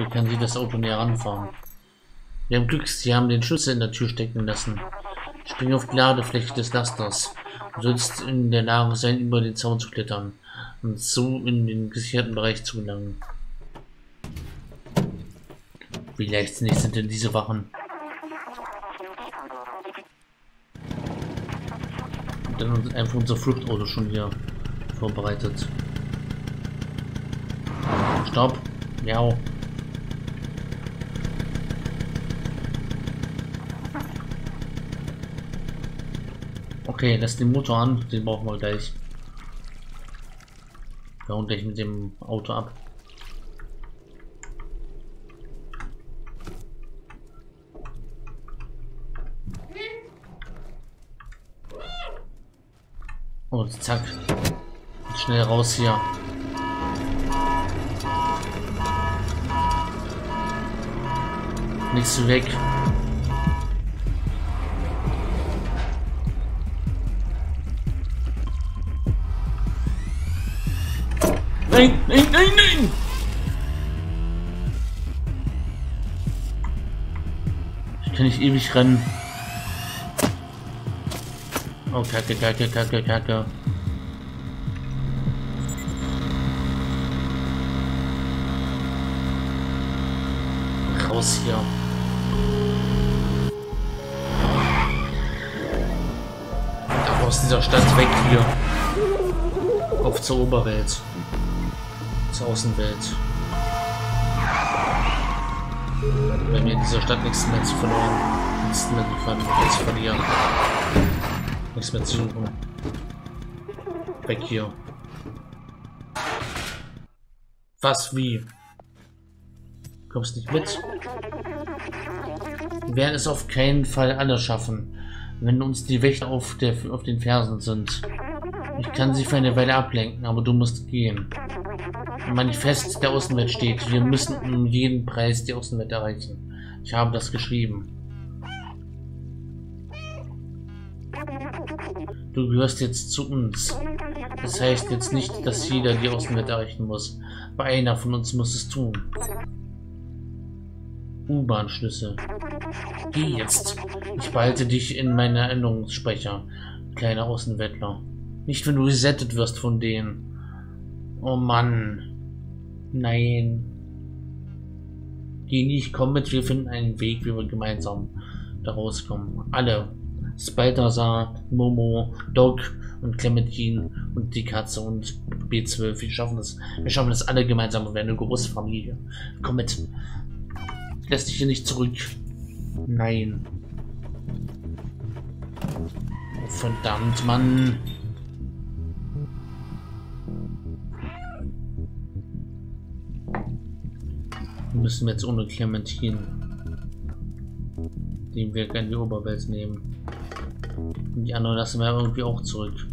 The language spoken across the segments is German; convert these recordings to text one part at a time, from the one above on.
Wie kann sie das Auto näher ranfahren? Wir haben Glück, sie haben den Schlüssel in der Tür stecken lassen. Spring auf die Ladefläche des Lasters. Du sollst in der Lage sein, über den Zaun zu klettern und so in den gesicherten Bereich zu gelangen. Wie leichtsinnig sind denn diese Wachen? dann einfach unser Fluchtauto schon hier vorbereitet. Stopp. Ja. Okay, lass den Motor an, den brauchen wir gleich. Wir hauen gleich mit dem Auto ab. Und zack. Schnell raus hier. Nichts weg. Nein, nein, nein, nein! Ich kann nicht ewig rennen. Oh, kacke, kacke, kacke, kacke. Raus hier. Aus dieser Stadt weg hier. Auf zur Oberwelt. Außenwelt. Wenn wir in dieser Stadt nichts mehr zu verloren, nichts mehr zu verlieren. Nichts mehr zu suchen. Weg hier. Was, wie? Kommst nicht mit? Wir werden es auf keinen Fall alle schaffen, wenn uns die Wächter auf, der, auf den Fersen sind. Ich kann sie für eine Weile ablenken, aber du musst gehen. Manifest der Außenwelt steht, wir müssen um jeden Preis die Außenwelt erreichen. Ich habe das geschrieben. Du gehörst jetzt zu uns. Das heißt jetzt nicht, dass jeder die Außenwelt erreichen muss. Aber einer von uns muss es tun. U-Bahn-Schlüssel. Geh jetzt. Ich behalte dich in meiner Erinnerungsspeicher, kleiner Außenwettler. Nicht, wenn du resettet wirst von denen. Oh Mann. Nein. Geh nicht, komm mit, wir finden einen Weg, wie wir gemeinsam da rauskommen. Alle. Spider Momo, Dog und Clementine und die Katze und B12. Wir schaffen das. Wir schaffen das alle gemeinsam und werden eine große Familie. Komm mit. Lässt dich hier nicht zurück. Nein. Verdammt, Mann. Müssen wir jetzt ohne Clementine den Weg in die Oberwelt nehmen. Und die anderen lassen wir irgendwie auch zurück.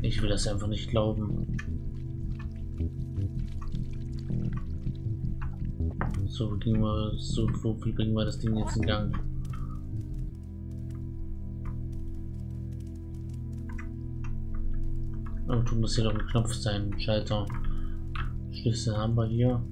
Ich will das einfach nicht glauben. So, bringen wir, so, wie bringen wir das Ding jetzt in Gang? Irgendwo muss hier doch ein Knopf sein, Schalter. Schlüssel haben wir hier.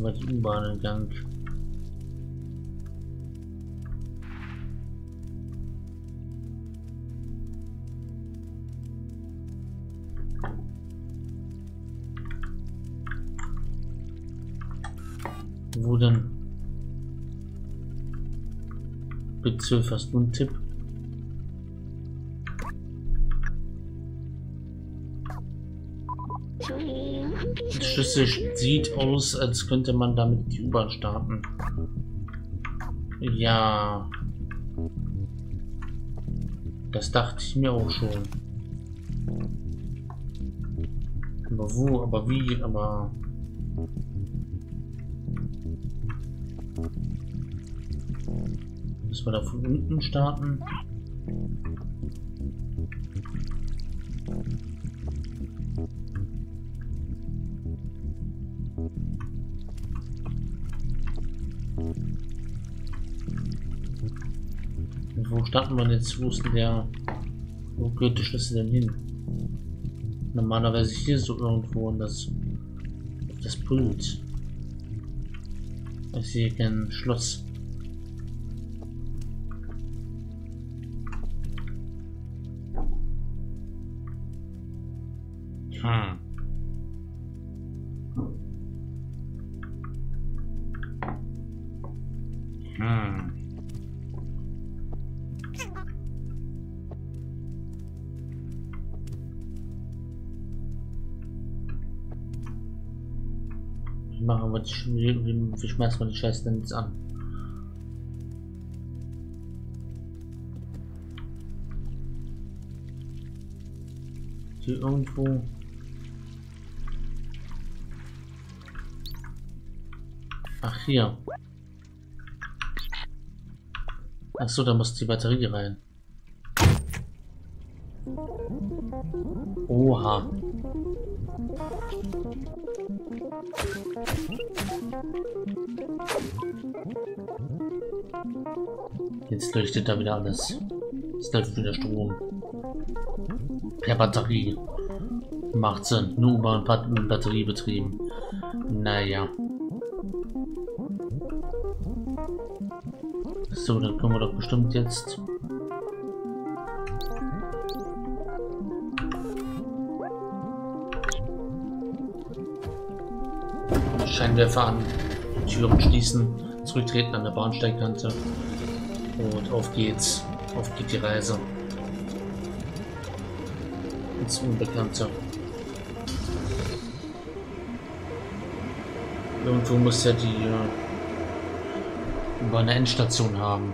Jetzt war die U-Bahn in Gang. Wo denn? Bitte, hast du einen Tipp? Schlüssel sieht aus, als könnte man damit die U-Bahn starten. Ja. Das dachte ich mir auch schon. Aber wo, aber wie, aber... Müssen wir da von unten starten? Starten wir jetzt? Wo ist denn der... Wo gehört der Schlüssel denn hin? Normalerweise hier so irgendwo in das... das Pult. Ich sehe kein Schloss. Hm. Das? Wie, wie, wie schmeißen wir die Scheiße denn jetzt an? Hier irgendwo. Ach, hier. Ach so, da muss die Batterie rein. Oha. Jetzt leuchtet da wieder alles. Es läuft wieder Strom. Per Batterie. Macht Sinn. Nur U-Bahn mit Batterie betrieben. Naja. So, dann können wir doch bestimmt jetzt... Scheinwerfer an, Türen schließen, zurücktreten an der Bahnsteigkante und auf geht's. Auf geht die Reise. Ins Unbekannte. Irgendwo muss ja die äh, über eine Endstation haben.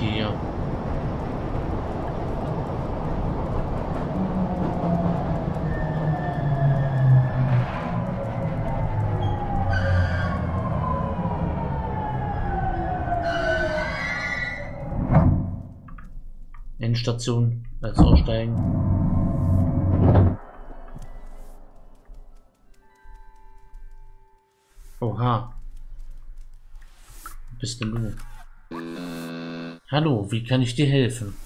Hier. Endstation als Aussteigen. Oha. Bist denn du? Hallo, wie kann ich dir helfen?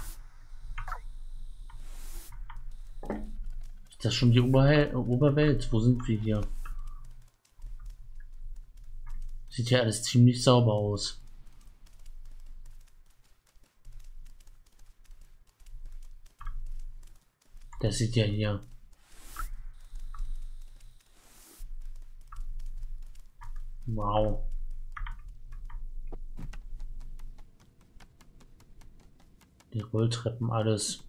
Ist das schon die Oberhel Oberwelt? Wo sind wir hier? Sieht ja alles ziemlich sauber aus. Das sieht ja hier. Wow. Die Rolltreppen, alles.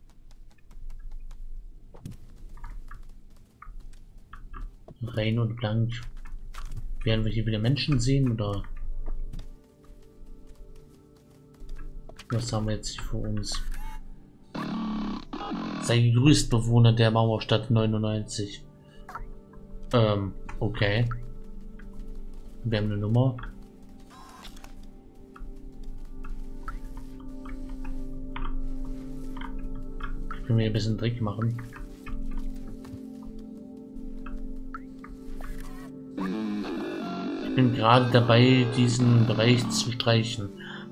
Rein und blank. Werden wir hier wieder Menschen sehen oder was haben wir jetzt vor uns? Sei gegrüßt, Bewohner der Mauerstadt 99. Ähm, okay. Wir haben eine Nummer. Will mir ein bisschen Trick machen. Ich bin gerade dabei, diesen Bereich zu streichen.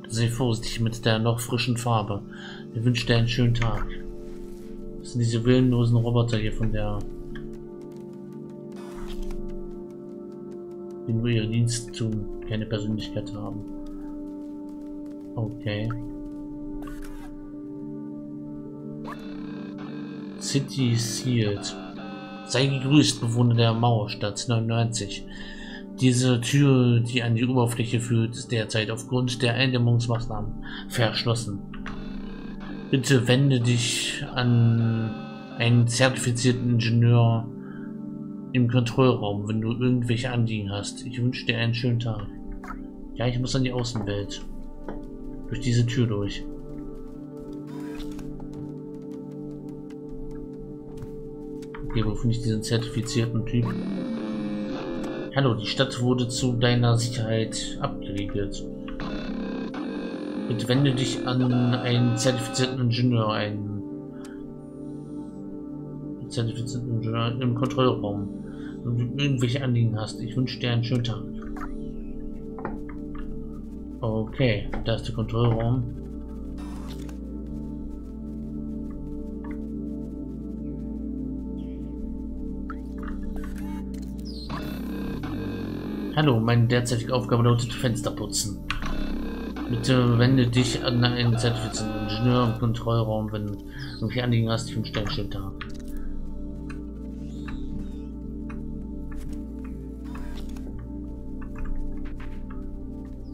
Sei vorsichtig mit der noch frischen Farbe. Ich wünsche dir einen schönen Tag. Das sind diese willenlosen Roboter hier von der... Die nur ihre Dienste tun, keine Persönlichkeit haben. Okay. City Sealed. Sei gegrüßt, Bewohner der Mauerstadt 99. Diese Tür, die an die Oberfläche führt, ist derzeit aufgrund der Eindämmungsmaßnahmen verschlossen. Bitte wende dich an einen zertifizierten Ingenieur im Kontrollraum, wenn du irgendwelche Anliegen hast. Ich wünsche dir einen schönen Tag. Ja, ich muss an die Außenwelt. Durch diese Tür durch. Okay, wo finde ich diesen zertifizierten Typ? Hallo, die Stadt wurde zu deiner Sicherheit abgeriegelt. Bitte wende dich an einen zertifizierten Ingenieur, einen zertifizierten Ingenieur im Kontrollraum. Wenn du irgendwelche Anliegen hast, ich wünsche dir einen schönen Tag. Okay, da ist der Kontrollraum. Hallo, meine derzeitige Aufgabe lautet Fenster putzen. Bitte wende dich an einen zertifizierten Ingenieur im Kontrollraum, wenn du irgendwelche Anliegen hast, wünsche dir einen schönen Tag.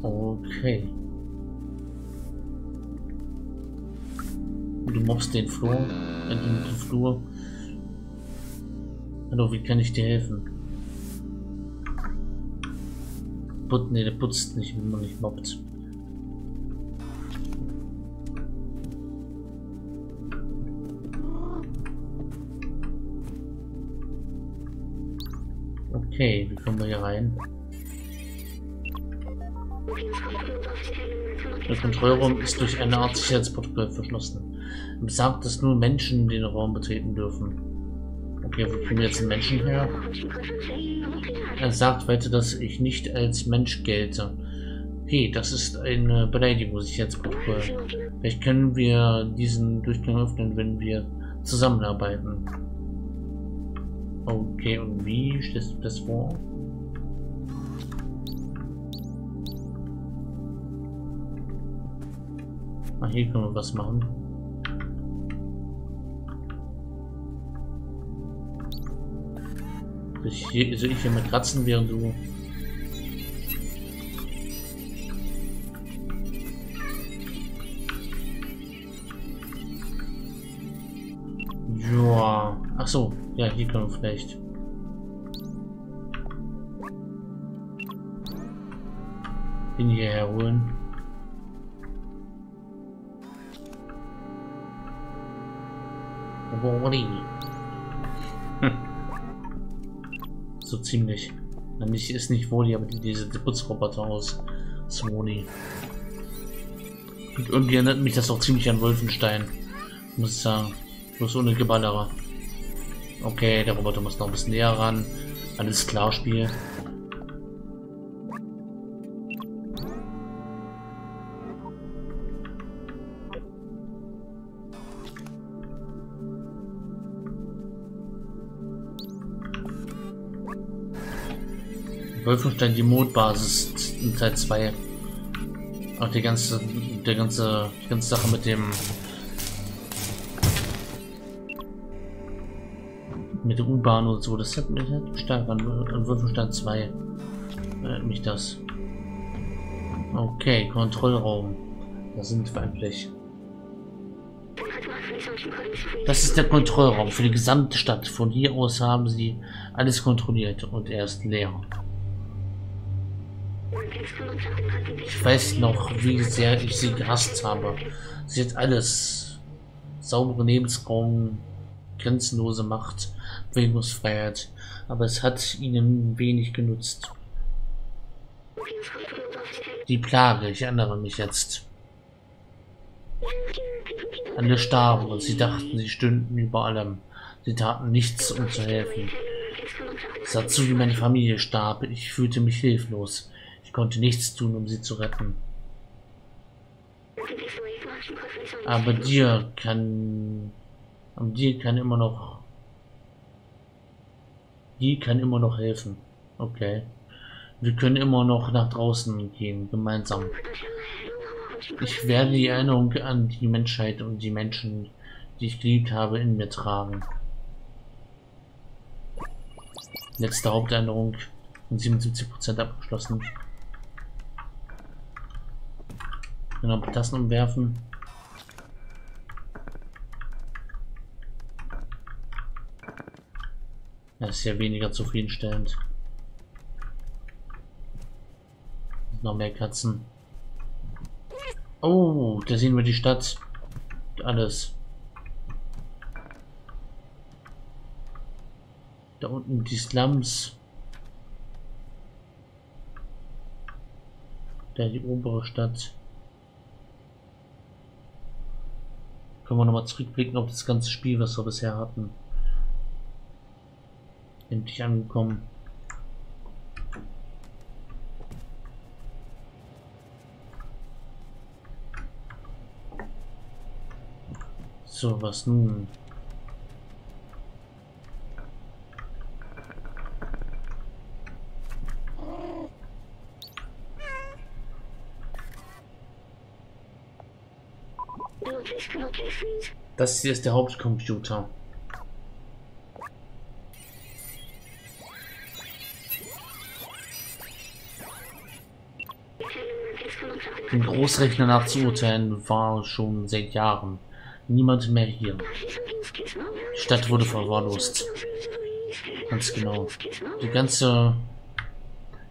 Okay. Du mobst den Flur, den Flur. Hallo, wie kann ich dir helfen? Put, nee, der putzt nicht, wenn man nicht mobbt. Okay, wie kommen wir hier rein? Der Kontrollraum ist durch eine Art Sicherheitsprotokoll verschlossen. Es sagt, dass nur Menschen den Raum betreten dürfen. Okay, wo wir jetzt einen Menschen her? Er sagt weiter, dass ich nicht als Mensch gelte. Okay, das ist eine Beleidigung, Sicherheitsprotokoll. Vielleicht können wir diesen Durchgang öffnen, wenn wir zusammenarbeiten. Okay, und wie stellst du das vor? Ah, hier können wir was machen. Ich hier, also ich hier mal kratzen, während du... Ja, ach so, ja, hier können wir vielleicht. ihn hierher holen. Wally. So ziemlich. Nämlich ist nicht Wally, aber diese Putzroboter aus Swony. Und irgendwie erinnert mich das auch ziemlich an Wolfenstein. Muss ich sagen. Bloß ohne Geballerer. Okay, der Roboter muss noch ein bisschen näher ran. Alles klar, Spiel. Wolfenstein die Mondbasis in Teil 2. Auch die ganze, der ganze, die ganze Sache mit dem mit der U-Bahn und so, das hat mich stark an, an Wolfenstein 2 erinnert mich das. Okay, Kontrollraum. Da sind wir endlich. Das ist der Kontrollraum für die gesamte Stadt. Von hier aus haben sie alles kontrolliert und er ist leer. Ich weiß noch, wie sehr ich sie gehasst habe. Sie hat alles. Saubere Lebensraum, grenzenlose Macht, Bewegungsfreiheit. Aber es hat ihnen wenig genutzt. Die Plage, ich erinnere mich jetzt. Alle starben und sie dachten, sie stünden über allem. Sie taten nichts, um zu helfen. Es sah zu, wie meine Familie starb. Ich fühlte mich hilflos. Ich konnte nichts tun, um sie zu retten. Aber dir kann... Und dir kann immer noch... Die kann immer noch helfen. Okay. Wir können immer noch nach draußen gehen, gemeinsam. Ich werde die Erinnerung an die Menschheit und die Menschen, die ich geliebt habe, in mir tragen. Letzte Hauptänderung und 77% abgeschlossen. Paar Tassen umwerfen. Das ist ja weniger zufriedenstellend. Noch mehr Katzen. Oh, da sehen wir die Stadt. Alles. Da unten die Slums. Da die obere Stadt. Können wir nochmal zurückblicken auf das ganze Spiel, was wir bisher hatten. Endlich angekommen. So, was nun? Das hier ist der Hauptcomputer. Den Großrechner nachzuurteilen war schon seit Jahren niemand mehr hier. Die Stadt wurde verwahrlost. Ganz genau. Die ganze,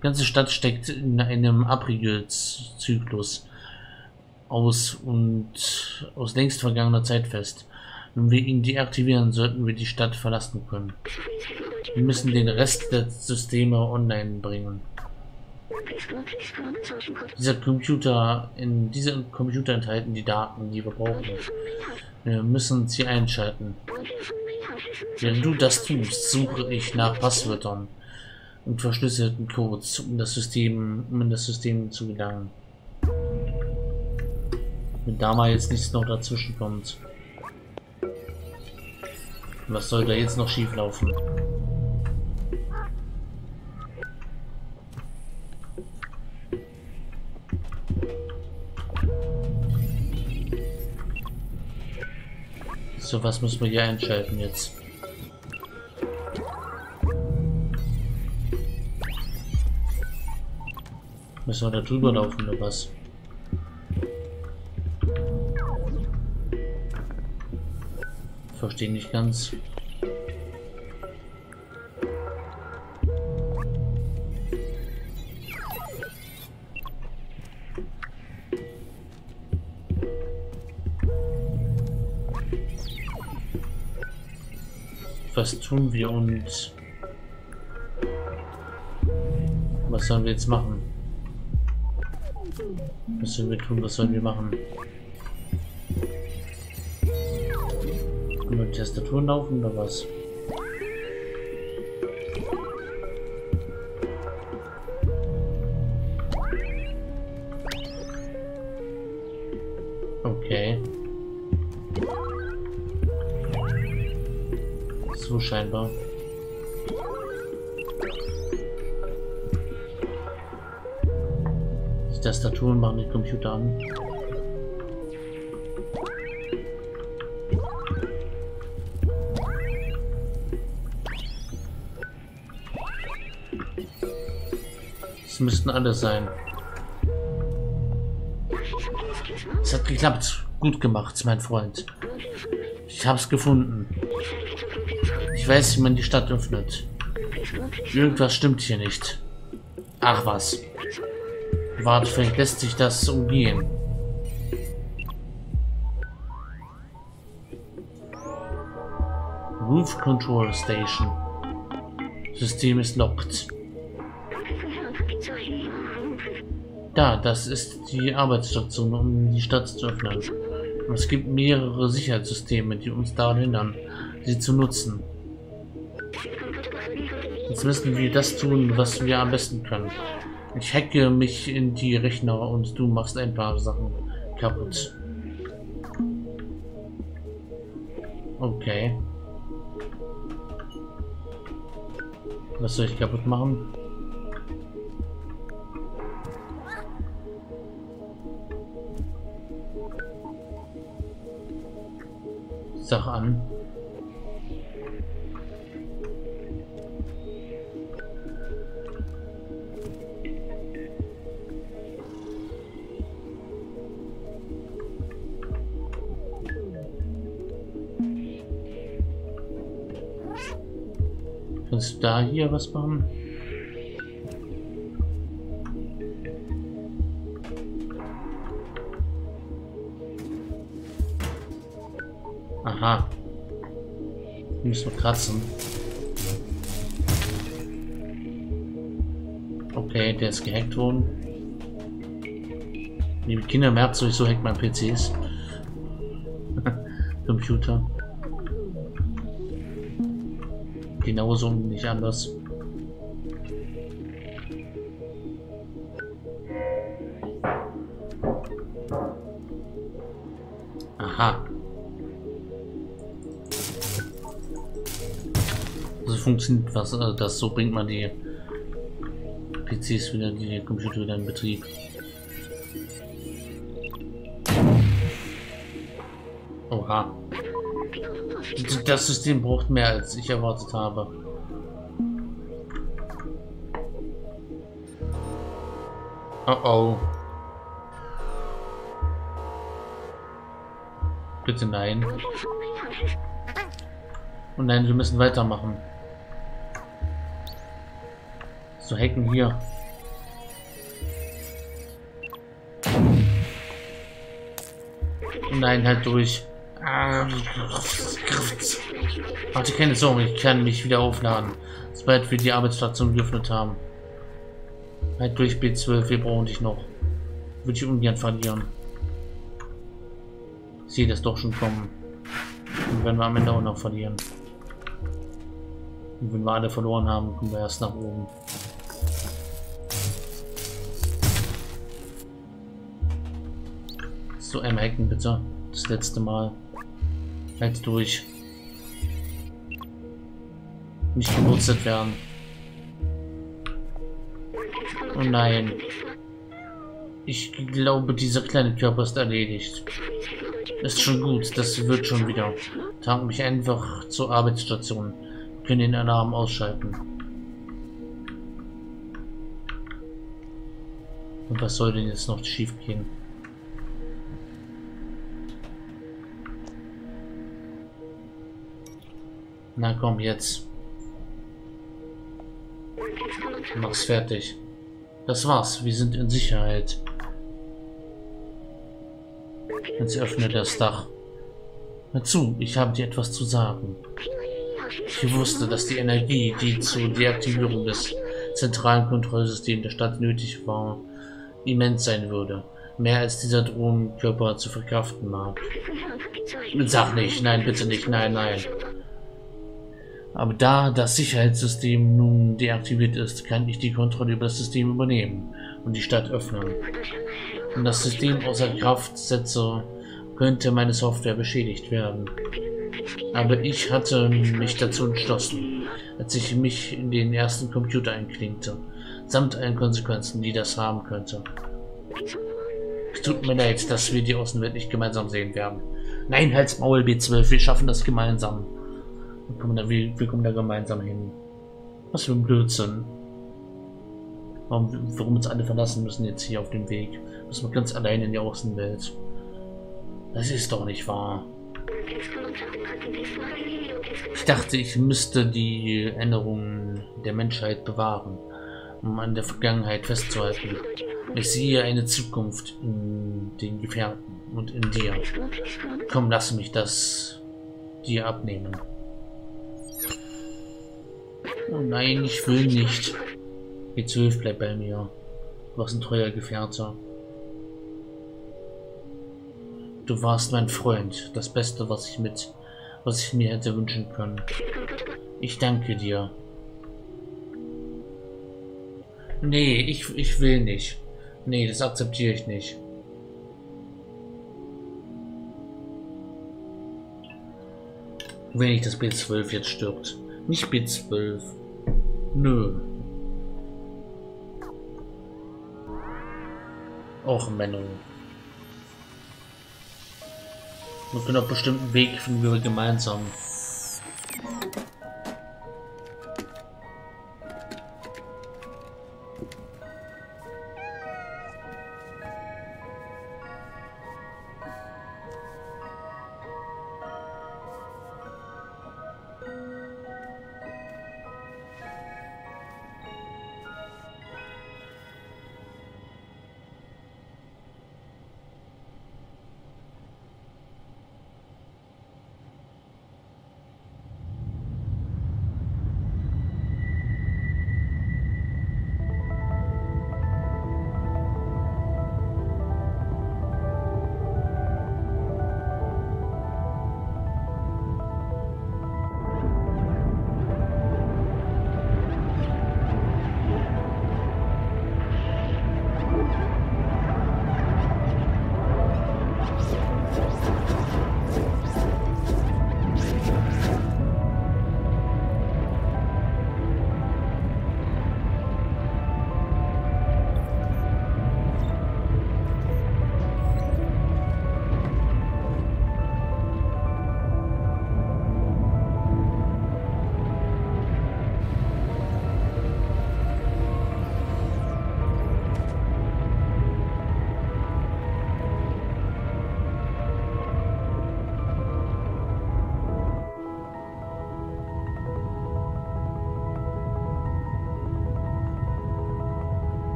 ganze Stadt steckt in einem Abriegelzyklus aus und aus längst vergangener Zeit fest. Wenn wir ihn deaktivieren, sollten wir die Stadt verlassen können. Wir müssen den Rest der Systeme online bringen. Dieser Computer, in diesem Computer enthalten die Daten, die wir brauchen. Wir müssen sie einschalten. Wenn du das tust, suche ich nach Passwörtern und verschlüsselten Codes, um das System, um in das System zu gelangen. Wenn da mal jetzt nichts noch dazwischen kommt. Was soll da jetzt noch schief laufen? So, was müssen wir hier einschalten jetzt? Müssen wir da drüber laufen oder was? Verstehe nicht ganz. Was tun wir und was sollen wir jetzt machen? Was sollen wir tun? Was sollen wir machen? Tastatur laufen oder was? Das müssten alle sein. Es hat geklappt. Gut gemacht, mein Freund. Ich hab's gefunden. Ich weiß, wie man die Stadt öffnet. Irgendwas stimmt hier nicht. Ach was. Warte, vielleicht lässt sich das umgehen. Roof Control Station. System ist locked. Da, das ist die Arbeitsstation, um die Stadt zu öffnen. Es gibt mehrere Sicherheitssysteme, die uns daran hindern, sie zu nutzen. Jetzt müssen wir das tun, was wir am besten können. Ich hacke mich in die Rechner und du machst ein paar Sachen kaputt. Okay. Was soll ich kaputt machen? Sag an. Kannst du da hier was machen? Aha. Müssen wir kratzen. Okay, der ist gehackt worden. Liebe Kinder, merkt sowieso hackt mein PCs. Computer. Genauso und nicht anders. Aha. Funktioniert was, äh, das so bringt man die PCs wieder, die Computer wieder in Betrieb. Oha. Das System braucht mehr, als ich erwartet habe. Oh oh. Bitte nein. Und nein, wir müssen weitermachen. So, hacken hier. Nein, halt durch. Warte, keine Sorge, ich kann mich wieder aufladen, sobald wir die Arbeitsstation geöffnet haben. Halt durch B12, wir brauchen dich noch. Würde ich ungern verlieren. Ich sehe das doch schon kommen. Und wenn wir am Ende auch noch verlieren. Und wenn wir alle verloren haben, kommen wir erst nach oben. So, einmal hacken bitte. Das letzte Mal. Halt durch. Nicht gewurzelt werden. Oh nein. Ich glaube, dieser kleine Körper ist erledigt. Ist schon gut, das wird schon wieder. Tank mich einfach zur Arbeitsstation. Wir können den Alarm ausschalten. Und was soll denn jetzt noch schief gehen? Na komm, jetzt. Mach's fertig. Das war's, wir sind in Sicherheit. Jetzt öffne das Dach. Hör zu, ich habe dir etwas zu sagen. Ich wusste, dass die Energie, die zur Deaktivierung des zentralen Kontrollsystems der Stadt nötig war, immens sein würde. Mehr als dieser Drohnenkörper zu verkraften mag. Sag nicht, nein, bitte nicht, nein, nein. Aber da das Sicherheitssystem nun deaktiviert ist, kann ich die Kontrolle über das System übernehmen und die Stadt öffnen. Wenn das System außer Kraft setze, könnte meine Software beschädigt werden. Aber ich hatte mich dazu entschlossen, als ich mich in den ersten Computer einklinkte, samt allen Konsequenzen, die das haben könnte. Es tut mir leid, dass wir die Außenwelt nicht gemeinsam sehen werden. Nein, halt's Maul, B12, wir schaffen das gemeinsam. Wir kommen da, wir, wir kommen da gemeinsam hin. Was für ein Blödsinn. Warum, warum uns alle verlassen müssen jetzt hier auf dem Weg? Müssen wir ganz allein in die Außenwelt. Das ist doch nicht wahr. Ich dachte, ich müsste die Erinnerungen der Menschheit bewahren, um an der Vergangenheit festzuhalten. Ich sehe eine Zukunft in den Gefährten und in dir. Komm, lass mich das dir abnehmen. Oh nein, ich will nicht. B12 bleibt bei mir. Du warst ein treuer Gefährte. Du warst mein Freund. Das Beste, was ich mit, was ich mir hätte wünschen können. Ich danke dir. Nee, ich, ich will nicht. Nee, das akzeptiere ich nicht. Wenn nicht das B12 jetzt stirbt. Nicht B12. Nö. Och, Menno. Wir können auf bestimmten Weg finden wir gemeinsam.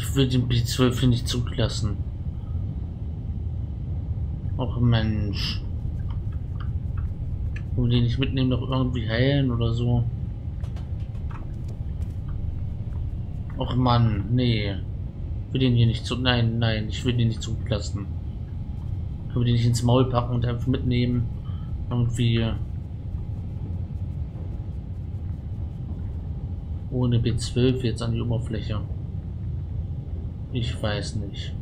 Ich will den B12 nicht zulassen. Och Mensch. Wollen den nicht mitnehmen, noch irgendwie heilen oder so? Och Mann, nee. Ich will den hier nicht zu. Nein, nein, ich will den nicht zulassen. Ich will den nicht ins Maul packen und einfach mitnehmen. Irgendwie. Ohne B12 jetzt an die Oberfläche. Ich weiß nicht.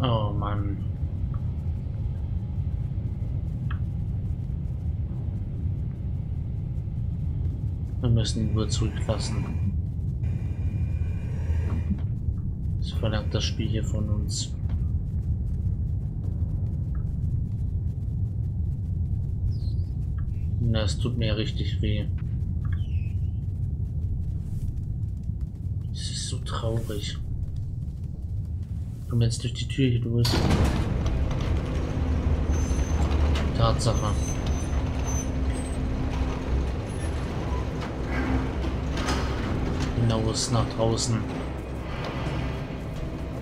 Oh Mann. Wir müssen ihn wohl zurücklassen. Das verlangt das Spiel hier von uns. Das tut mir richtig weh. Es ist so traurig. Komm jetzt durch die Tür hier durch. Tatsache. Hinaus nach draußen.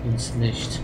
Ins Licht.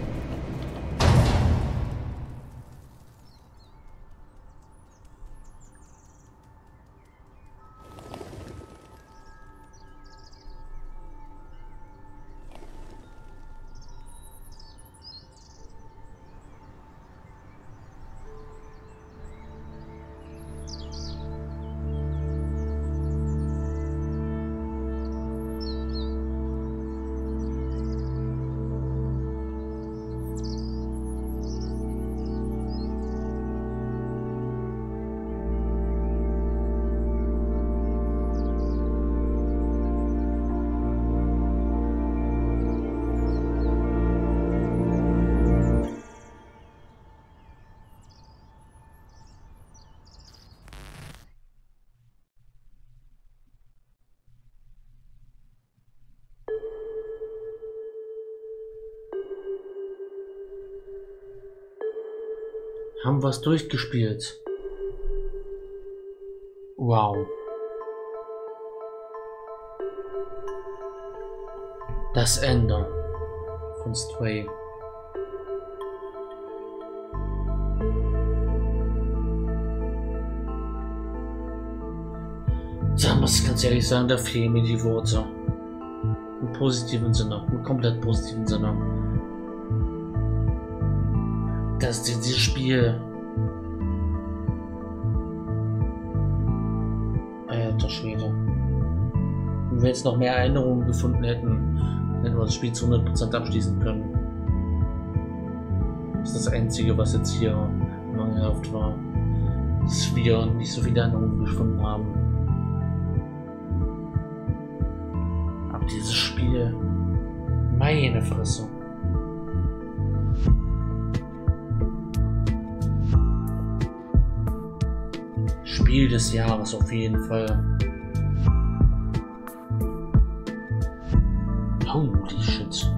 Haben was durchgespielt. Wow. Das Ende von Stray. Da muss ich ganz ehrlich sagen, da fehlen mir die Worte. Im positiven Sinne, im komplett positiven Sinne dass dieses Spiel. Alter Schwede. Wenn wir jetzt noch mehr Erinnerungen gefunden hätten, hätten wir das Spiel zu 100% abschließen können. Das ist das Einzige, was jetzt hier mangelhaft war. Dass wir nicht so viele Erinnerungen gefunden haben. Aber dieses Spiel. Meine Fresse. Spiel des Jahres auf jeden Fall. Holy shit.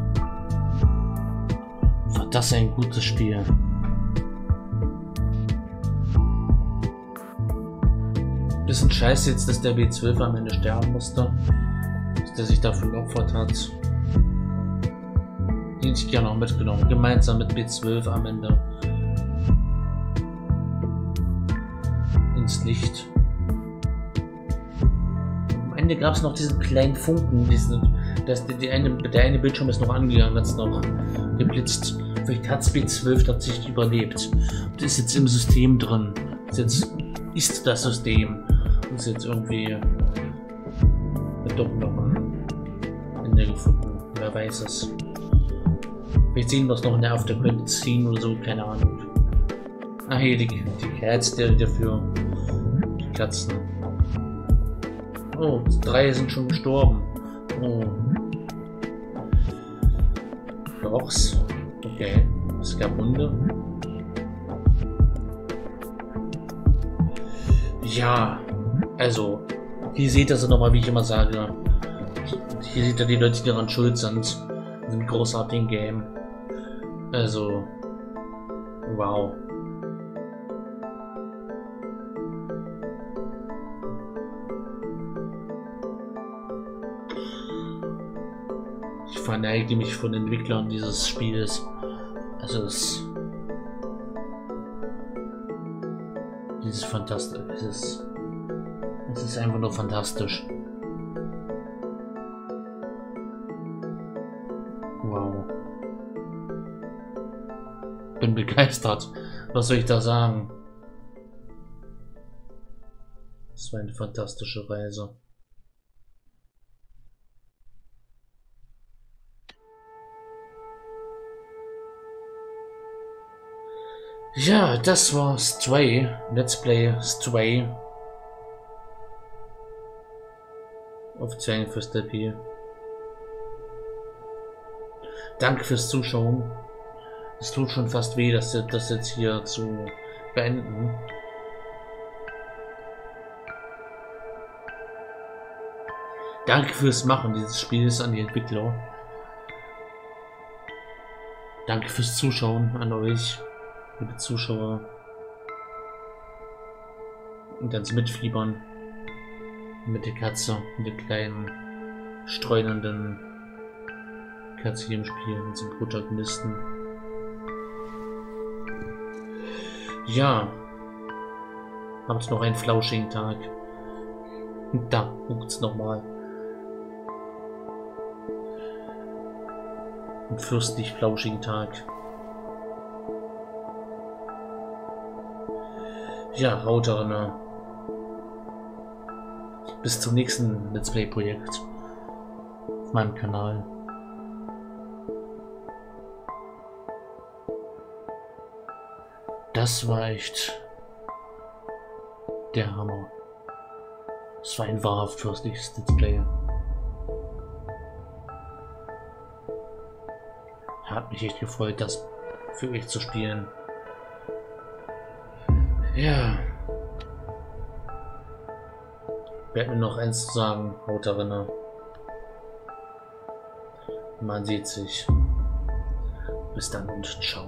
War das ein gutes Spiel. Bisschen scheiße jetzt, dass der B12 am Ende sterben musste. Dass der sich dafür geopfert hat. Den hätte ich gerne auch mitgenommen. Gemeinsam mit B12 am Ende. Ins Licht. Am Ende gab es noch diesen kleinen Funken, diesen, das, die eine, der eine Bildschirm ist noch angegangen, hat es noch geblitzt. Vielleicht hat B12 tatsächlich überlebt. Und ist jetzt im System drin. Ist jetzt ist das System. Ist jetzt irgendwie doch noch ein Ende gefunden. Wer weiß es. Vielleicht sehen wir es noch in der After Credit Scene oder so, keine Ahnung. Ach hier, die, die Cats, der dafür Katzen. Oh, drei sind schon gestorben. Oh. Dogs. Okay. Es gab Hunde. Ja, also Hier seht ihr es nochmal, wie ich immer sage. Hier seht ihr die Leute, die daran schuld sind. In diesem großartigen Game. Also. Wow. Verneige mich von Entwicklern dieses Spiels. Also es. Dieses fantastisch. Es ist. Es ist einfach nur fantastisch. Wow. Bin begeistert. Was soll ich da sagen? Es war eine fantastische Reise. Ja, das war Stray. Let's Play Stray. Offiziell für Steppy. Danke fürs Zuschauen. Es tut schon fast weh, das, das jetzt hier zu beenden. Danke fürs Machen dieses Spiels an die Entwickler. Danke fürs Zuschauen an euch liebe Zuschauer. Und ganz mitfiebern. Mit der Katze, mit der kleinen, streunenden Katze hier im Spiel, mit dem Protagonisten. Ja. Habt noch einen flauschigen Tag. Da, guckt's nochmal. Einen fürstlich flauschigen Tag. Ja, haut rein. Bis zum nächsten Let's Play Projekt auf meinem Kanal. Das war echt der Hammer. Es war ein wahrhaft fürstliches Let's Play. Hat mich echt gefreut, das für euch zu spielen. Ja. Bleibt mir noch eins zu sagen, darin. Man sieht sich. Bis dann und ciao.